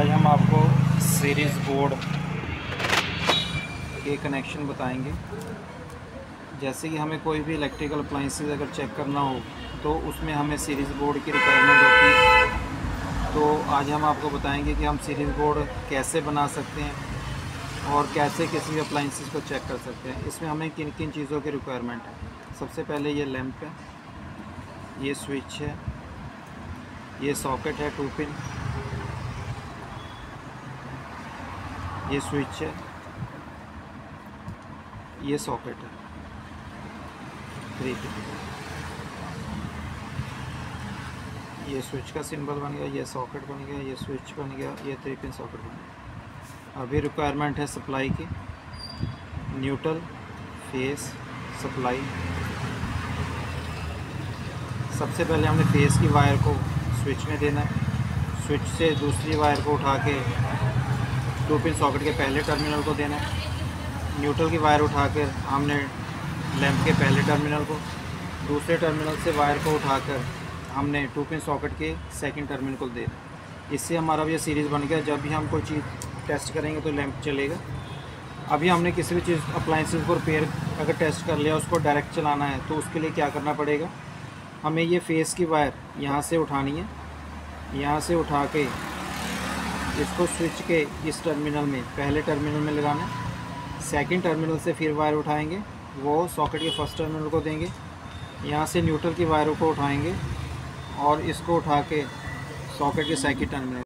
आज हम आपको सीरीज़ बोर्ड के कनेक्शन बताएँगे। जैसे कि हमें कोई भी इलेक्ट्रिकल अप्लाइंसेज अगर चेक करना हो तो उसमें हमें सीरीज़ बोर्ड की रिक्वायरमेंट होती है। तो आज हम आपको बताएँगे कि हम सीरीज़ बोर्ड कैसे बना सकते हैं और कैसे किसी भी अप्लाइंसेस को चेक कर सकते हैं। इसमें हमें किन किन चीज़ों की रिक्वायरमेंट है? सबसे पहले ये लैंप है, ये स्विच है, ये सॉकेट है टू पिन ये स्विच है। ये सॉकेट है। थ्री ये स्विच का सिंबल बन गया, ये सॉकेट बन गया, ये स्विच बन गया, ये थ्री पिन सॉकेट बन गया। अभी रिक्वायरमेंट है सप्लाई की। न्यूट्रल फेस सप्लाई सबसे पहले हमने फेस की वायर को स्विच में देना है। स्विच से दूसरी वायर को उठा के टू पिन सॉकेट के पहले टर्मिनल को देना है। न्यूट्रल की वायर उठाकर हमने लैंप के पहले टर्मिनल को, दूसरे टर्मिनल से वायर को उठाकर हमने टू पिन सॉकेट के सेकंड टर्मिनल को देना इससे हमारा ये सीरीज़ बन गया। जब भी हम कोई चीज़ टेस्ट करेंगे तो लैंप चलेगा। अभी हमने किसी भी चीज़ अप्लाइंसेस को रिपेयर अगर टेस्ट कर लिया, उसको डायरेक्ट चलाना है तो उसके लिए क्या करना पड़ेगा? हमें ये फेस की वायर यहाँ से उठानी है। यहाँ से उठा के इसको स्विच के इस टर्मिनल में, पहले टर्मिनल में लगाना है। सेकेंड टर्मिनल से फिर वायर उठाएँगे। वो सॉकेट के फ़र्स्ट टर्मिनल को देंगे। यहाँ से न्यूट्रल की वायरों को उठाएँगे और इसको उठा के सॉकेट के सेकेंड टर्मिनल